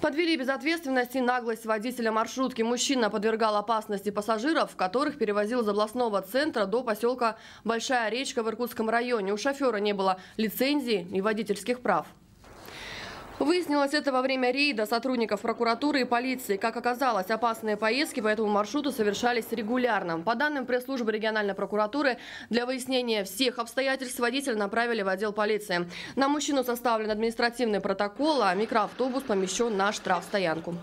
Подвели безответственность и наглость водителя маршрутки. Мужчина подвергал опасности пассажиров, которых перевозил из областного центра до поселка Большая речка в Иркутском районе. У шофера не было лицензии и водительских прав. Выяснилось это во время рейда сотрудников прокуратуры и полиции. Как оказалось, опасные поездки по этому маршруту совершались регулярно. По данным пресс-службы региональной прокуратуры, для выяснения всех обстоятельств водителя направили в отдел полиции. На мужчину составлен административный протокол, а микроавтобус помещен на штрафстоянку.